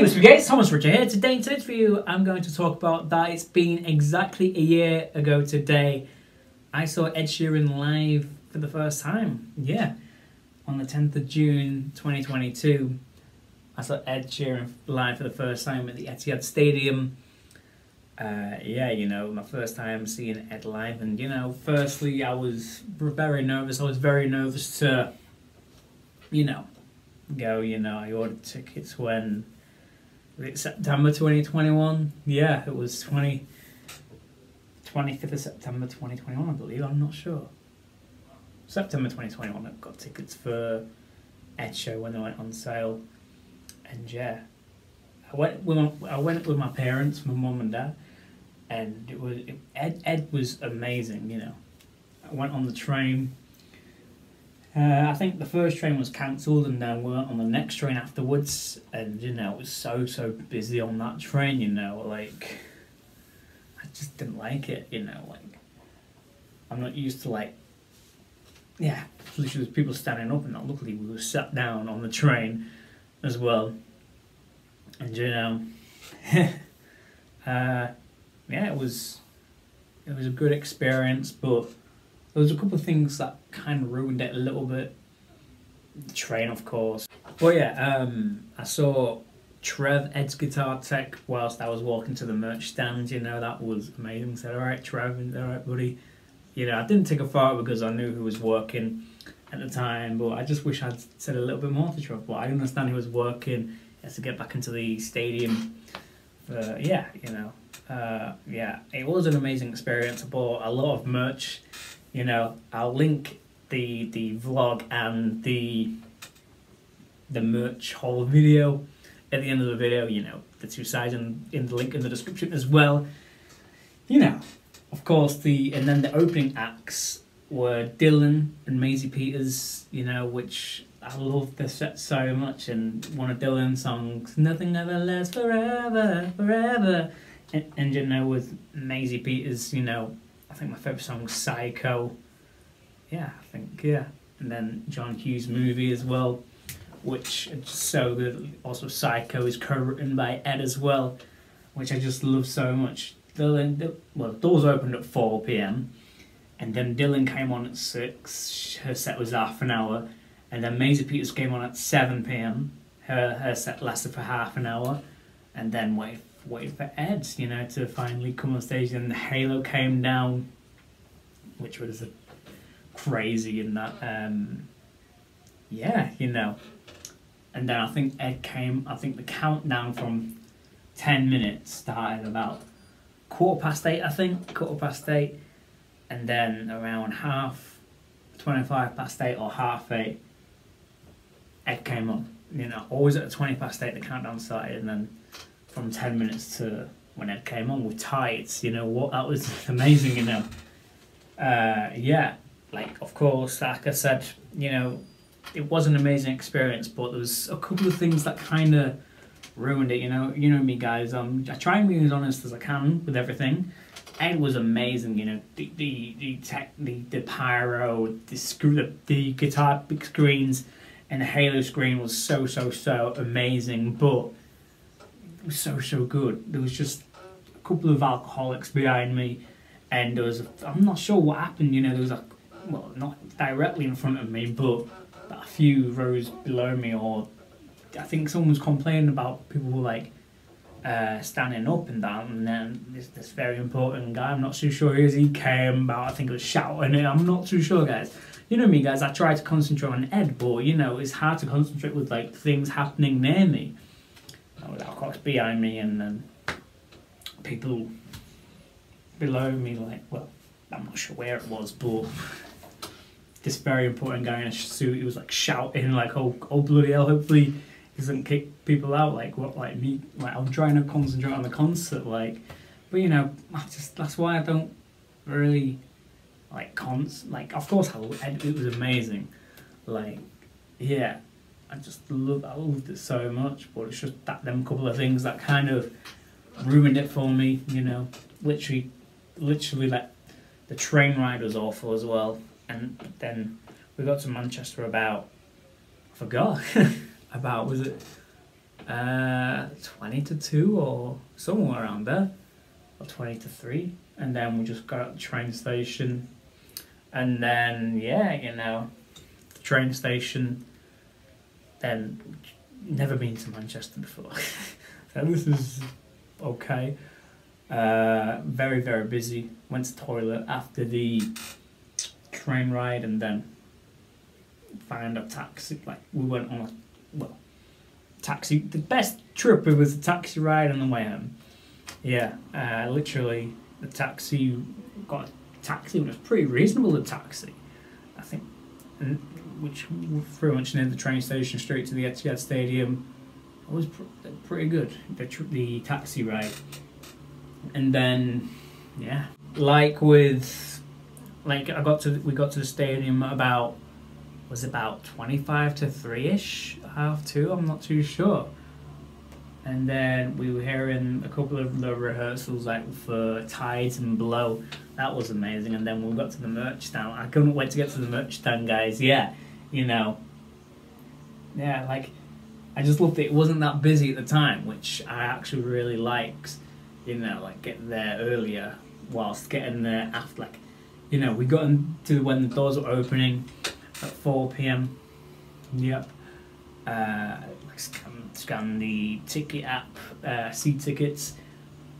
Hey, what's Thomas Rodger here. Today in today's video, I'm going to talk about that it's been exactly a year ago today. I saw Ed Sheeran live for the first time. Yeah, on the 10th of June 2022. I saw Ed Sheeran live for the first time at the Etihad Stadium. Uh, yeah, you know, my first time seeing Ed live, and you know, firstly, I was very nervous. I was very nervous to, you know, go. You know, I ordered tickets when September 2021. Yeah, it was 20, 25th of September 2021, I believe. I'm not sure. September 2021, I got tickets for Ed show when they went on sale, and yeah, I went with my, I went with my parents, my mum and dad, and it was it, Ed. Ed was amazing. You know, I went on the train. Uh, I think the first train was cancelled, and then we went on the next train afterwards. And you know, it was so so busy on that train. You know, like I just didn't like it. You know, like I'm not used to like yeah, literally people standing up, and luckily we were sat down on the train as well. And you know, uh, yeah, it was it was a good experience, but there was a couple of things that kind of ruined it a little bit. The train, of course. But yeah, um, I saw Trev, Ed's guitar tech, whilst I was walking to the merch stand. You know, that was amazing. Said, all right, Trev, all right, buddy. You know, I didn't take a photo because I knew who was working at the time, but I just wish I'd said a little bit more to Trev. But I understand he was working. He has to get back into the stadium. Uh, yeah, you know, uh, yeah, it was an amazing experience. I bought a lot of merch you know, I'll link the the vlog and the the merch haul video at the end of the video. You know, the two sides and in the link in the description as well. You know, of course the and then the opening acts were Dylan and Maisie Peters. You know, which I love the set so much, and one of Dylan's songs, "Nothing Ever Lasts Forever, Forever," and, and you know with Maisie Peters, you know I think my favourite song was Psycho. Yeah, I think, yeah. And then John Hughes movie as well, which is so good. Also, Psycho is co-written by Ed as well, which I just love so much. Dylan, well, doors opened at 4 p.m. And then Dylan came on at 6. Her set was half an hour. And then Maisie Peters came on at 7 p.m. Her, her set lasted for half an hour. And then wait waited for Ed, you know, to finally come on stage. And Halo came down, which was crazy in that. Um, yeah, you know. And then I think Ed came. I think the countdown from ten minutes started about quarter past eight. I think quarter past eight, and then around half twenty-five past eight or half eight, Ed came on. You know, always at the twenty past eight the countdown started, and then from 10 minutes to when Ed came on with Tides, you know, what that was amazing, you know. Uh, yeah, like, of course, like I said, you know, it was an amazing experience, but there was a couple of things that kind of ruined it, you know. You know me, guys. Um, I try and be as honest as I can with everything. Ed was amazing, you know. The the the tech, the, the pyro, the screw, the, the guitar pick screens, and the Halo screen was so so so amazing. But was so so good. There was just a couple of alcoholics behind me, and there was a, I'm not sure what happened. You know, there was a well, not directly in front of me, but a few rows below me, or I think someone was complaining about people who like uh, standing up and down, and then this this very important guy. I'm not too sure who he came about. I think it was shouting. I'm not too sure, guys. You know me, guys. I try to concentrate on Ed, but you know it's hard to concentrate with like things happening near me alcoholics behind me and then people below me like well I'm not sure where it was but this very important guy in a suit he was like shouting like oh, oh bloody hell hopefully he doesn't kick people out like what like me like I'm trying to concentrate on the concert like but you know I just that's why I don't really like cons like of course I, it was amazing like yeah I just love I loved it so much, but it's just that them couple of things that kind of ruined it for me. You know, literally, literally like the train ride was awful as well, and then we got to Manchester about I forgot about was it uh, 20 to 2 or somewhere around there, or 20 to 3. And then we just got at the train station. And then, yeah, you know, the train station, then never been to Manchester before. so this is okay. Uh, very, very busy. Went to toilet after the train ride and then found a taxi. Like, we went on a, well, taxi. The best trip was a taxi ride on the way home. Yeah, uh, literally, the taxi got a taxi, it was pretty reasonable. The taxi, I think, which pretty much near the train station, straight to the Etihad Stadium. It was pr- pretty good. The the taxi ride, and then yeah, like with, like I got to we got to the stadium about was about 25 to 3 ish, half two, I'm not too sure. And then we were hearing a couple of the rehearsals like for Tides and Blow. That was amazing. And then we got to the merch stand. I couldn't wait to get to the merch stand, guys. Yeah, you know. Yeah, like, I just loved it. It wasn't that busy at the time, which I actually really liked. You know, like getting there earlier whilst getting there after, like, you know, we got into when the doors were opening at 4 p.m. Yep. Uh, scan, scan the ticket app, uh, see tickets.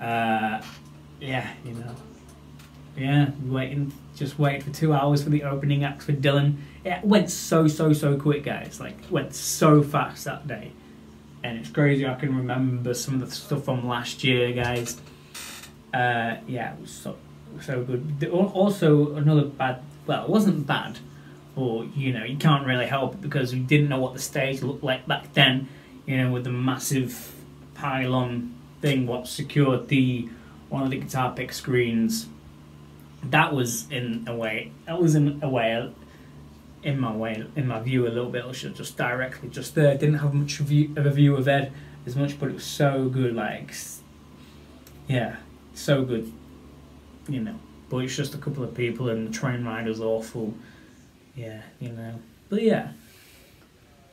Uh, yeah, you know. Yeah, waiting, just waited for two hours for the opening act for Dylan. It went so, so, so quick, guys. Like, went so fast that day. And it's crazy, I can remember some of the stuff from last year, guys. Uh, yeah, it was so, so good. Also, another bad, well, it wasn't bad but you know you can't really help because we didn't know what the stage looked like back then. You know, with the massive pylon thing what secured the one of the guitar pick screens. That was in a way. That was in a way. In my way, in my view, a little bit Or just directly just there. Didn't have much view, of a view of Ed as much, but it was so good. Like, yeah, so good. You know, but it's just a couple of people and the train ride was awful yeah, you know. But yeah.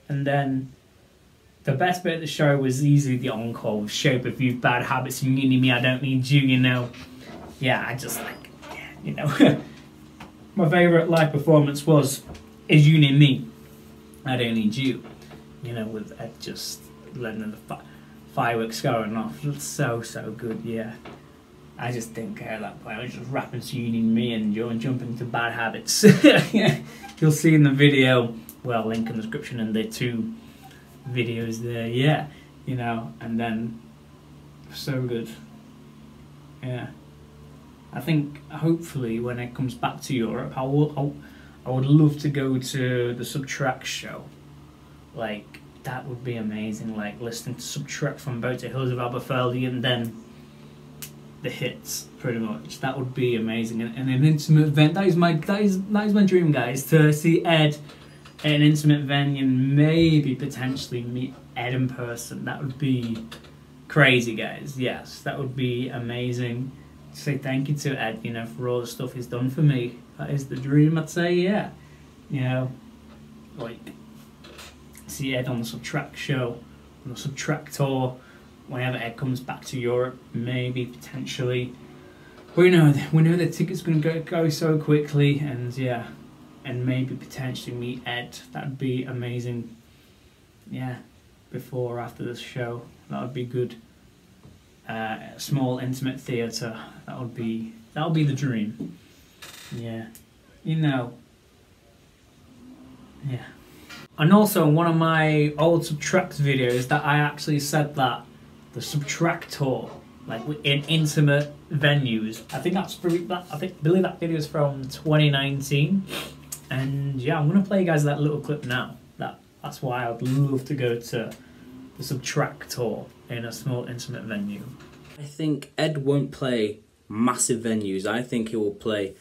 And then the best bit of the show was easily the encore with Shape of You, Bad Habits, You Need Me, I Don't Need You, you know. Yeah, I just like, yeah, you know. My favourite live performance was Is You Need Me, I Don't Need You. You know, with Ed just letting the fi- fireworks going off. So, so good, yeah. I just didn't care that point. I was just rapping to You Need Me and jumping to Bad Habits. you'll see in the video, well, link in the description and the two videos there, yeah, you know, and then so good. Yeah. I think hopefully when it comes back to Europe, I will, I would love to go to the Subtract show. Like, that would be amazing. Like, listening to Subtract from Boat to Hills of Aberfeldy and then the hits pretty much. That would be amazing. And, and, an intimate event. That is my that is that is my dream, guys. To see Ed at an intimate venue and maybe potentially meet Ed in person. That would be crazy, guys. Yes, that would be amazing. Say thank you to Ed, you know, for all the stuff he's done for me. That is the dream. I'd say, yeah. You know, like see Ed on the Subtract show, on the Subtract tour whenever Ed comes back to Europe, maybe potentially. We know we know the ticket's going to go go so quickly, and yeah, and maybe potentially meet Ed. That'd be amazing. Yeah, before or after this show, that would be good. Uh, small intimate theatre. That would be that would be the dream. Yeah, you know. Yeah. And also, in one of my old Subtract videos, that I actually said that the Subtract tour, like in intimate venues. I think that's for, that, I think believe that video is from 2019, and yeah, I'm gonna play you guys that little clip now. That that's why I'd love to go to the Subtract tour in a small intimate venue. I think Ed won't play massive venues. I think he will play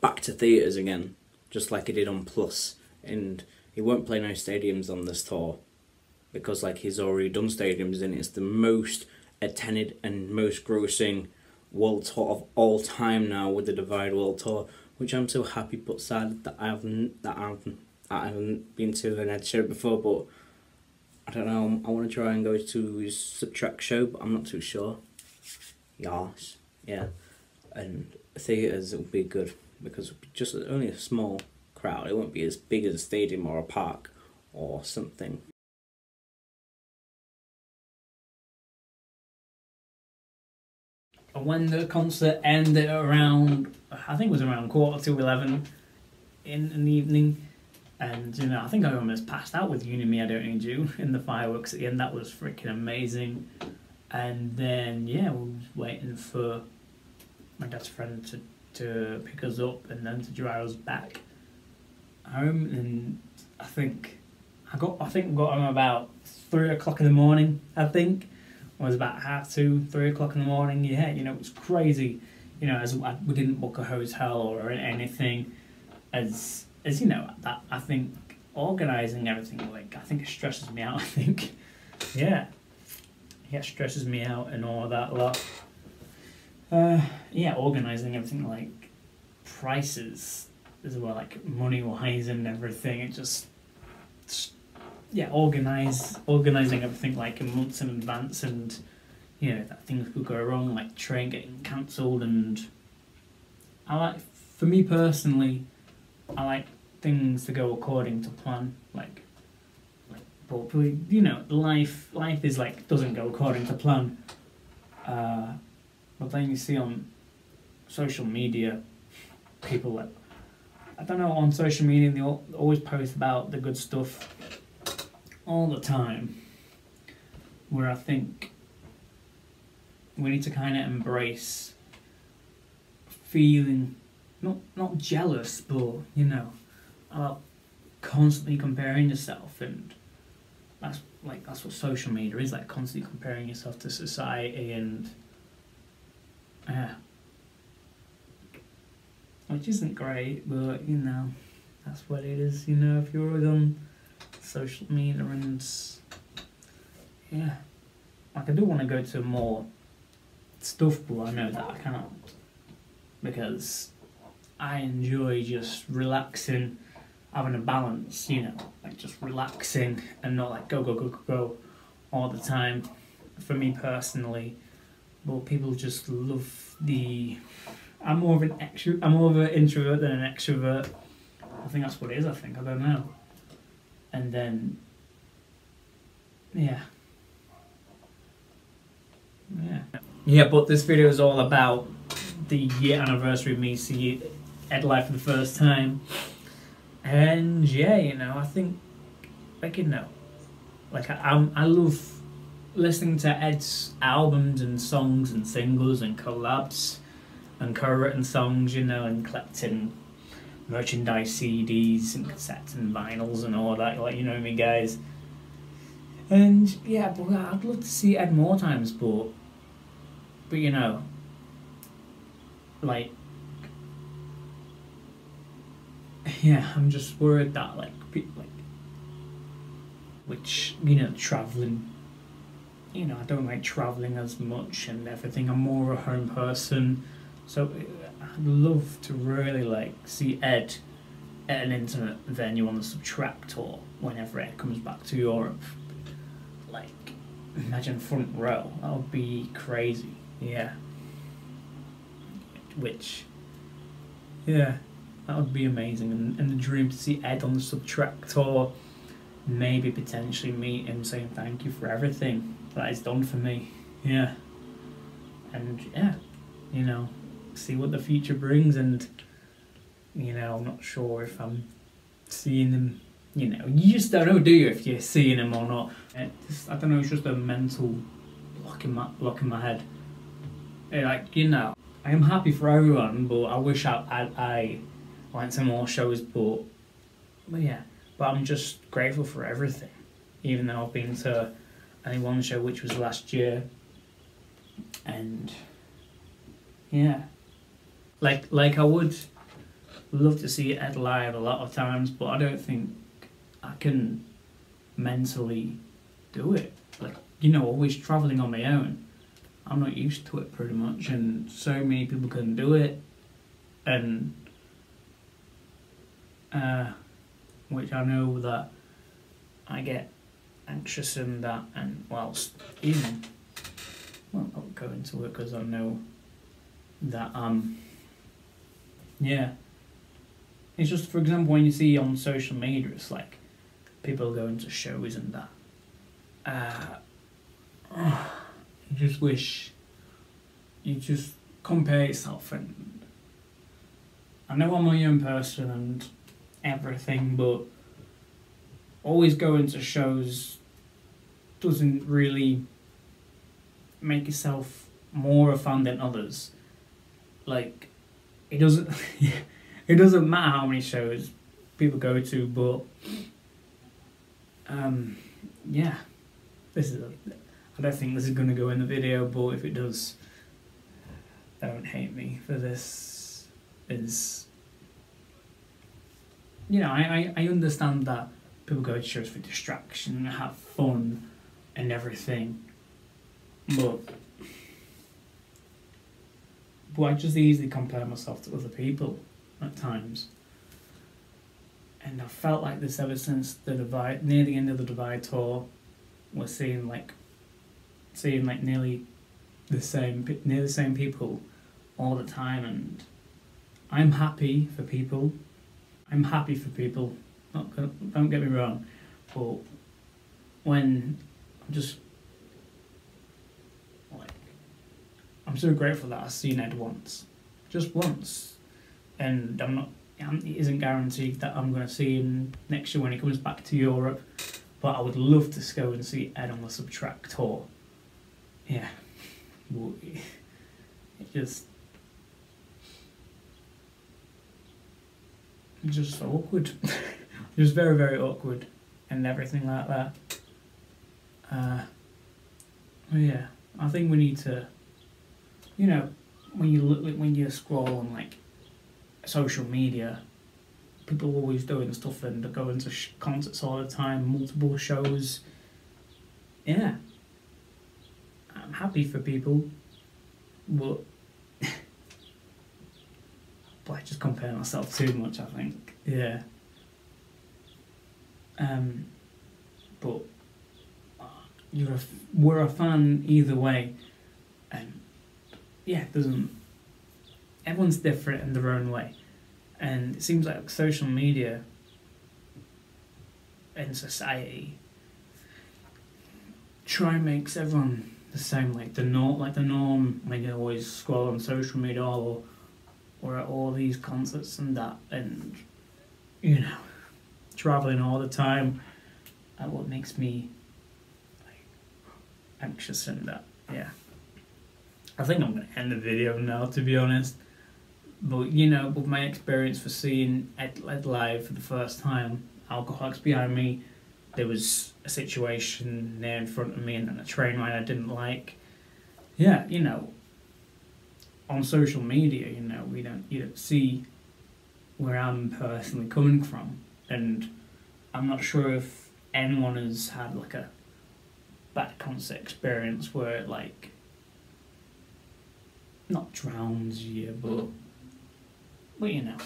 back to theatres again, just like he did on Plus, and he won't play no stadiums on this tour because like he's already done stadiums and it's the most attended and most grossing world tour of all time now with the Divide World Tour, which I'm so happy but sad that I haven't that I haven't I haven't been to an Ed show before, but I don't know. I want to try and go to his subtract show, but I'm not too sure. Yes, yeah, and theaters would be good because just only a small crowd. It won't be as big as a stadium or a park or something. when the concert ended around, I think it was around quarter to eleven in, in the evening, and you know I think I almost passed out with "You Need Me, I Don't Need You" in the fireworks at the end. That was freaking amazing. And then yeah, we were waiting for my dad's friend to to pick us up and then to drive us back home. And I think I got I think we got home about three o'clock in the morning. I think it was about half two, three o'clock in the morning. Yeah, you know, it was crazy. You know, as we didn't book a hotel or anything, as as you know, that I think organizing everything like I think it stresses me out. I think, yeah, yeah, stresses me out and all that lot. Uh, yeah, organizing everything like prices as well, like money wise and everything. It just, just yeah, organize organizing everything like months in advance, and you know that things could go wrong, like train getting cancelled, and I like for me personally, I like things to go according to plan, like like but you know life life is like doesn't go according to plan. Uh, but then you see on social media, people that I don't know on social media they always post about the good stuff all the time where I think we need to kind of embrace feeling not not jealous, but you know, about constantly comparing yourself, and that's like that's what social media is like, constantly comparing yourself to society, and yeah, which isn't great, but you know, that's what it is. You know, if you're always on social media and yeah, like I do want to go to more stuff, but I know that I can't because I enjoy just relaxing, having a balance, you know, like just relaxing and not like go go go go go all the time. For me personally, but people just love the. I'm more of an extro. I'm more of an introvert than an extrovert. I think that's what it is. I think I don't know and then yeah yeah yeah but this video is all about the year anniversary of me seeing Ed live for the first time and yeah you know I think like you know like I, I'm, I love listening to Ed's albums and songs and singles and collabs and co-written songs you know and collecting merchandise CDs and cassettes and vinyls and all that, like you know me guys. And yeah, but I'd love to see Ed more times, but but you know, like yeah, I'm just worried that like like which you know traveling. You know, I don't like traveling as much and everything. I'm more of a home person, so I'd love to really like see Ed at an intimate venue on the Subtract tour whenever Ed comes back to Europe. Like, imagine front row. That would be crazy. Yeah. Which, yeah, that would be amazing. And, and the dream to see Ed on the Subtract tour. Maybe potentially meet him saying thank you for everything that he's done for me. Yeah. And yeah, you know, see what the future brings and you know i'm not sure if i'm seeing them you know you just don't know do you if you're seeing them or not eh, just, i don't know it's just a mental block in my block in my head eh, like you know i am happy for everyone but i wish i i, I went to more shows but but yeah but i'm just grateful for everything even though i've been to only one show which was last year and yeah like like I would love to see Ed live a lot of times, but I don't think I can mentally do it. Like you know, always traveling on my own. I'm not used to it pretty much, and so many people can do it, and uh, which I know that I get anxious and that, and whilst even, well, I'll go into it because I know that, um, yeah. It's just, for example, when you see on social media, it's like people going to shows and that. Uh, you just wish you just compare yourself and I know I'm a young person and everything, but always going to shows doesn't really make yourself more a fan than others. Like, it doesn't. it doesn't matter how many shows people go to, but um, yeah, this is. I don't think this is going to go in the video, but if it does, don't hate me for this. Is you know, I, I, I understand that people go to shows for distraction and have fun and everything, but but I just easily compare myself to other people at times. And I've felt like this ever since the divide near the end of the divide tour. We're seeing like seeing like nearly the same near the same people all the time and I'm happy for people. I'm happy for people. Don't get me wrong, but when I'm just like I'm so grateful that I've seen Ed once, just once, and I'm not. It isn't guaranteed that I'm going to see him next year when he comes back to Europe, but I would love to go and see Ed on the Subtract tour. Yeah, it just just so awkward. just very, very awkward and everything like that. Uh, yeah, I think we need to, you know, when you look when you scroll on like social media, people are always doing stuff and they're going to concerts all the time, multiple shows. Yeah, I'm happy for people, but I just compare myself too much. I think, yeah. Um, but uh, you're a, we're a fan either way, and yeah, doesn't. Everyone's different in their own way, and it seems like social media in society try and makes everyone the same. Like the norm, like the norm when you always scroll on social media or or at all these concerts and that, and you know, traveling all the time, and what makes me like anxious and that. Yeah, I think I'm gonna end the video now, to be honest. But you know, with my experience for seeing Ed, Ed live for the first time, Alcoholics behind me, there was a situation there in front of me and then a train ride I didn't like. Yeah, you know, on social media, you know, we don't you don't see where I'm personally coming from, and I'm not sure if anyone has had like a bad concert experience where it like not drowns you, but mm. but you know,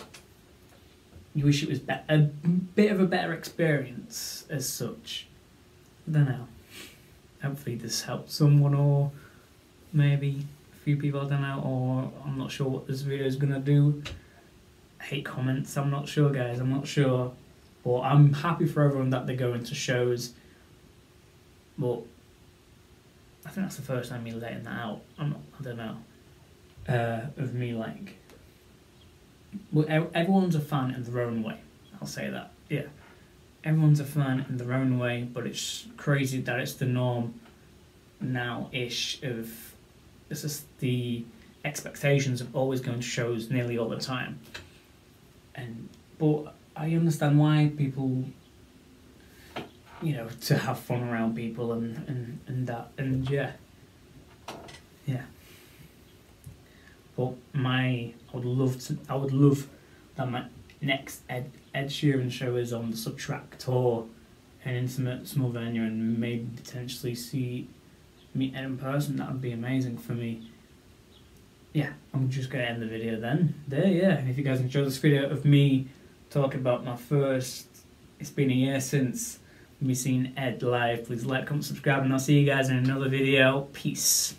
you wish it was be- a bit of a better experience as such. I don't know. Hopefully, this helped someone, or maybe a few people I don't know, or I'm not sure what this video is gonna do. I hate comments. I'm not sure, guys. I'm not sure, but I'm happy for everyone that they go into shows. But I think that's the first time me letting that out. I'm not. I don't know. Uh, of me like. Well, everyone's a fan in their own way. I'll say that. Yeah, everyone's a fan in their own way, but it's crazy that it's the norm now-ish of this is the expectations of always going to shows nearly all the time. And but I understand why people you know, to have fun around people and, and, and that and yeah. Yeah. But my I would love to I would love that my next Ed Ed Sheeran show is on the Subtract tour an intimate small venue and maybe potentially see meet Ed in person, that would be amazing for me. Yeah, I'm just going to end the video then. There, yeah. And if you guys enjoyed this video of me talking about my first, it's been a year since be seen Ed live. Please like, comment, subscribe, and I'll see you guys in another video. Peace.